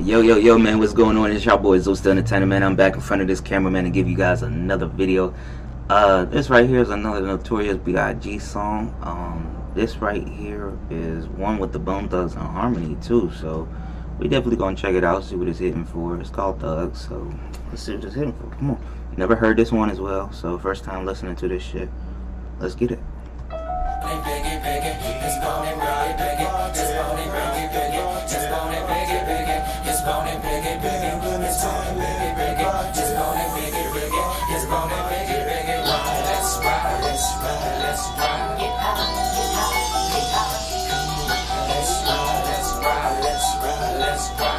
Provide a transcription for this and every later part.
Yo, yo, yo, man, what's going on? It's y'all boy Zeus the Entertainment, man. I'm back in front of this camera, man, to give you guys another video. Uh, this right here is another Notorious B.I.G. song. Um, this right here is one with the Bone Thugs and Harmony, too. So, we definitely gonna check it out, see what it's hitting for. It's called Thugs, so let's see what it's hitting for. Come on. Never heard this one as well, so first time listening to this shit. Let's get it. Them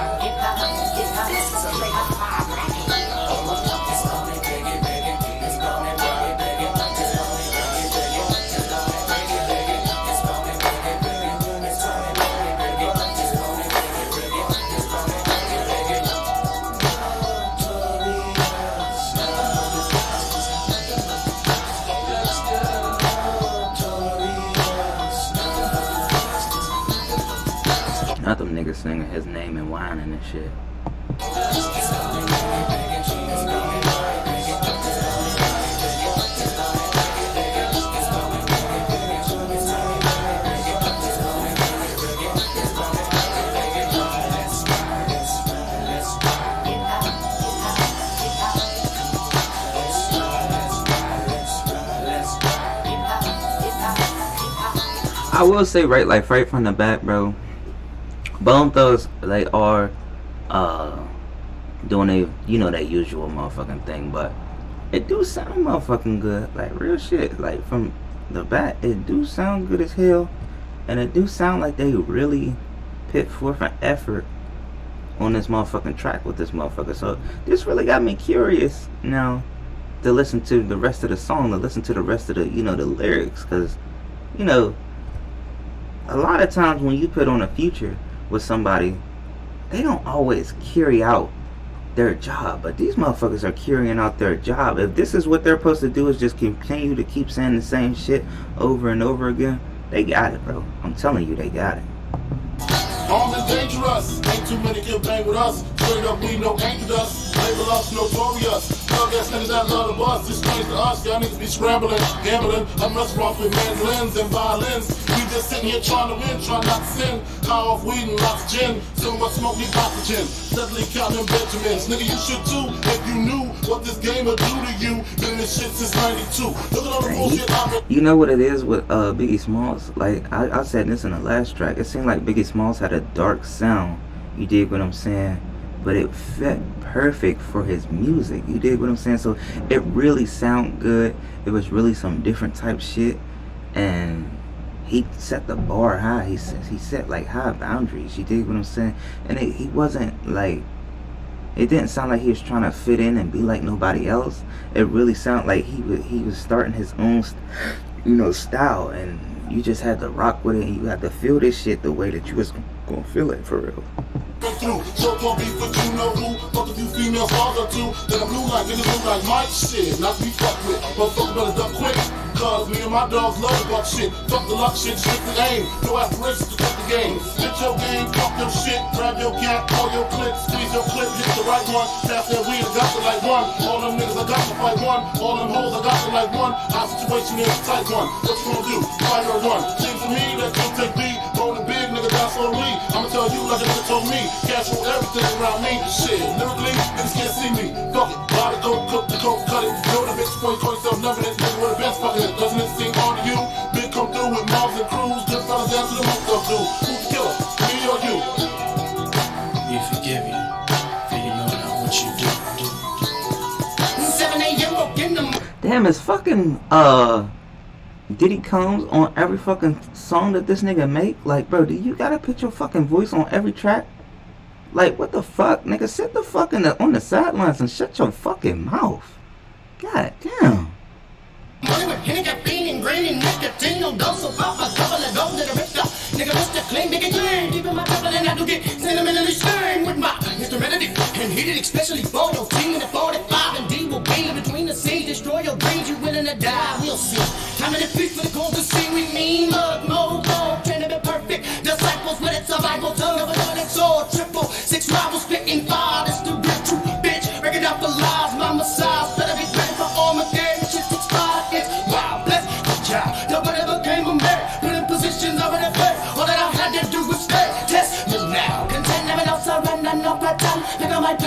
singing his name and whining and shit. I will say right like right from the back, bro. Bone Thugs they are uh doing a you know that usual motherfucking thing, but it do sound motherfucking good. Like real shit. Like from the back, it do sound good as hell. And it do sound like they really put forth an effort on this motherfucking track with this motherfucker. So this really got me curious now to listen to the rest of the song, to listen to the rest of the, you know, the lyrics. Because, you know, a lot of times when you put on a future with somebody, they don't always carry out their job. But these motherfuckers are carrying out their job. If this is what they're supposed to do is just continue to keep saying the same shit over and over again, they got it, bro. I'm telling you, they got it. Dangerous, ain't too many can bang with us. Straight up, we no us. Label us notorious. Thug ass niggas that love the bus. It's strange to us. Y'all niggas be scrambling, gambling. I'm restaurants with mandolins and violins. We just sitting here trying to win, trying not to sin. High off weed and lots of gin. So much smoke, need oxygen. Steadily counting Benjamins. Nigga, you should too if you knew what this game would do to you. Been this shit since 92. Look at all the bullshit I've You know what it is with uh, Biggie Smalls? Like I, I said this in the last track. It seemed like Biggie Smalls had a dark sound. You dig what I'm saying? But it fit perfect for his music. You dig what I'm saying? So it really sound good. It was really some different type shit, and he set the bar high. He says he set like high boundaries. You dig what I'm saying? And it, he wasn't like it didn't sound like he was trying to fit in and be like nobody else. It really sounded like he was he was starting his own, you know, style, and you just had to rock with it. and You had to feel this shit the way that you was gonna feel it for real. shit. Cause me and my dogs love shit. Fuck the luck shit, stick the aim. Game. Spit your game, fuck your shit. Grab your cat, call your clip, squeeze your clip, hit the right one. Pass that weed, I got to like one. All them niggas, I got to fight one. All them hoes, I got to like one. Our situation is tight one. What you gonna do? Fight or run? Seems to me that you take B. Rolling big, nigga, that's on me. I'ma tell you like a nigga told me. Cash roll everything around me. Shit, lyrically, niggas can't see me. Fuck it. Body dope, cook the coke, cut it. Know the bitch, point, call yourself loving it. Nigga with a best fucking. Doesn't it seem hard to you? Mobs and crews. Good fellas down to the most of do. Who's the killer? Me or you? We forgive you for you what you do. do. 7 a.m. up in the. Damn, is fucking uh Diddy Combs on every fucking song that this nigga make? Like, bro, do you gotta put your fucking voice on every track? Like, what the fuck, nigga? Sit the fuck in the, on the sidelines and shut your fucking mouth. God damn. And nicotine. No dose, so pop a couple of gold to the rest of. Nigga, Mr. Clean, nigga, clean. Deep in my trouble, and I do get sentimentally stern with my instrumentality. And heated, especially for your team in the 45. And D will be between the scenes. Destroy your brains, you willing to die. We'll see. Time in the feast for the gold to see. We mean mug, mold,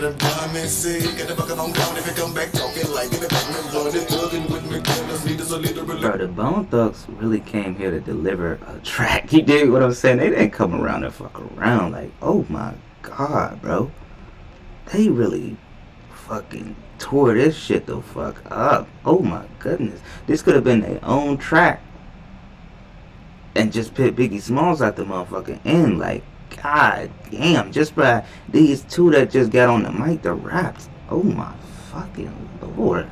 get the fucking on down if you come back talking like the back, me thugging with me, Bro, the Bone Thugs really came here to deliver a track. You dig what I'm saying? They didn't come around and fuck around. Like, oh my god, bro. They really fucking tore this shit the fuck up. Oh my goodness. This could have been their own track. And just put Biggie Smalls at the motherfucking end. Like, god damn. Just by these two that just got on the mic, the raps. Oh my fucking lord.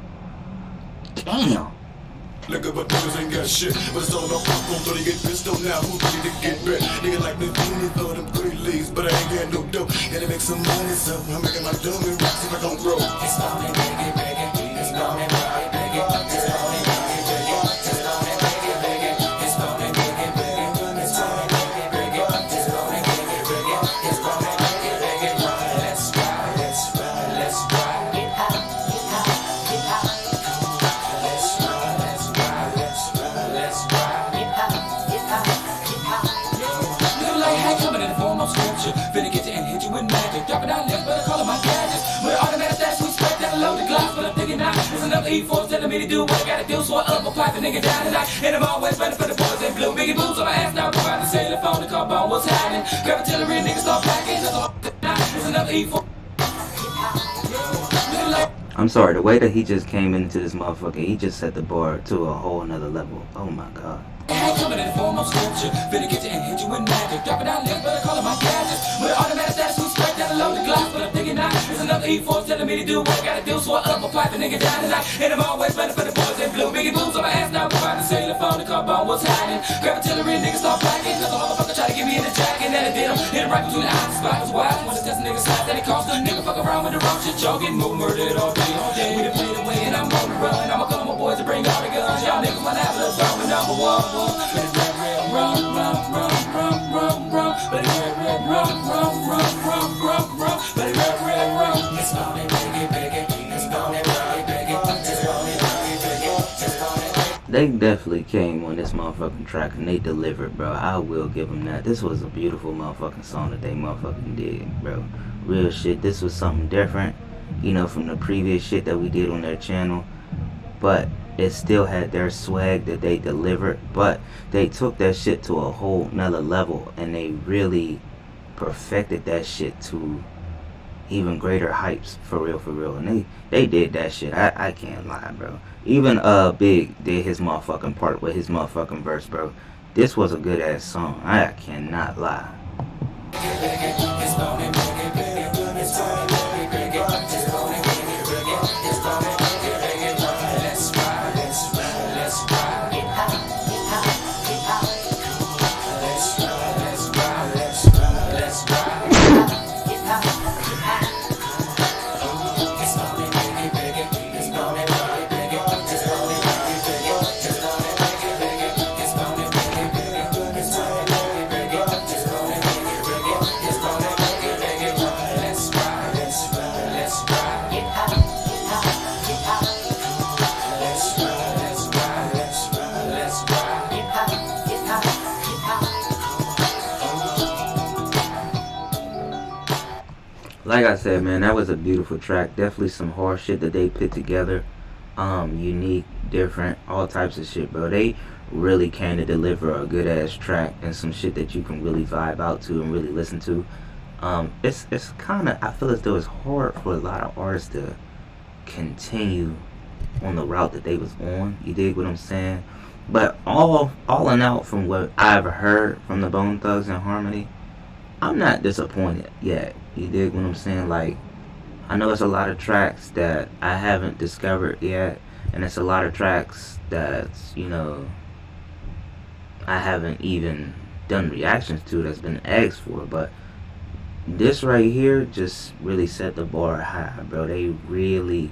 Damn. At what niggas ain't got shit. But it's all about popcorn, so get pissed on now. Who's ready to get back? Nigga like me, Beanie, throw them three leaves. But I ain't got no dough. Gotta make some money, so I'm making my dummy rocks if I don't grow. It's gonna make it, There's another E4 telling me to do what I gotta do, so I up my pipe and nigga down tonight. And I'm always ready for the boys in blue. Biggie boots on my ass now, provide the sailor phone, the car bomb, what's happening? Grab artillery, niggas start packing. Cause I'm now. There's another E4. Little. I'm sorry, the way that he just came into this motherfucker, he just set the bar to a whole nother level. Oh my god. Now. E4 telling me to do what I gotta do, so I up my pipe and nigga down tonight. And I'm always ready for the boys in blue. Biggie boots on my ass now, provide the sailor phone, the car bomb, what's happening? Grab a artillery, niggas start packing. Cause a motherfucker try to get me in the jacket, and it did him. Hit him right between the eyes, the spot was wide. Wanna test a nigga side, then he calls the nigga fuck around with the wrong shit, joking, move murdered all day, all day. We done played away, and I'm on the run. I'ma call my boys to bring all the guns. Y'all niggas wanna a little number one. They definitely came on this motherfucking track and they delivered, bro. I will give them that. This was a beautiful motherfucking song that they motherfucking did, bro. Real shit. This was something different, you know, from the previous shit that we did on their channel. But it still had their swag that they delivered. But they took that shit to a whole nother level and they really perfected that shit to even greater heights for real for real. And they they did that shit. I i can't lie bro. Even uh big did his motherfucking part with his motherfucking verse bro. This was a good ass song. I cannot lie like i said man that was a beautiful track. Definitely some hard shit that they put together. Um unique different all types of shit bro. They really can to deliver a good ass track and some shit that you can really vibe out to and really listen to. Um it's it's kind of i feel as though it's hard for a lot of artists to continue on the route that they was on. You dig what i'm saying? But all all in out from what i've heard from the bone thugs and harmony i'm not disappointed yet you dig what i'm saying like I know it's a lot of tracks that I haven't discovered yet, and it's a lot of tracks that you know I haven't even done reactions to that's been asked for. But this right here just really set the bar high, bro. They really,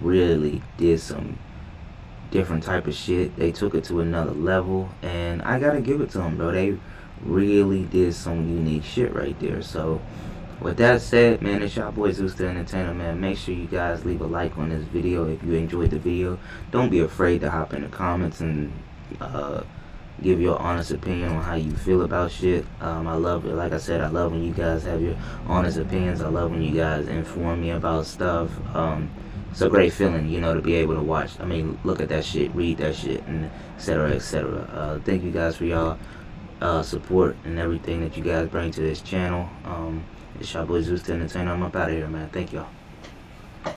really did some different type of shit. They took it to another level, and I gotta give it to them, bro. They really did some unique shit right there. So, with that said, man, it's your boy Zeus the Entertainer, man. Make sure you guys leave a like on this video if you enjoyed the video. Don't be afraid to hop in the comments and uh, give your honest opinion on how you feel about shit. Um, I love it. Like I said, I love when you guys have your honest opinions. I love when you guys inform me about stuff. Um, it's a great feeling, you know, to be able to watch. I mean, look at that shit, read that shit, and etc. etc. Uh, thank you guys for y'all uh, support and everything that you guys bring to this channel. Um, it's your boy Zeus the Entertainer. I'm up out of here, man. Thank y'all.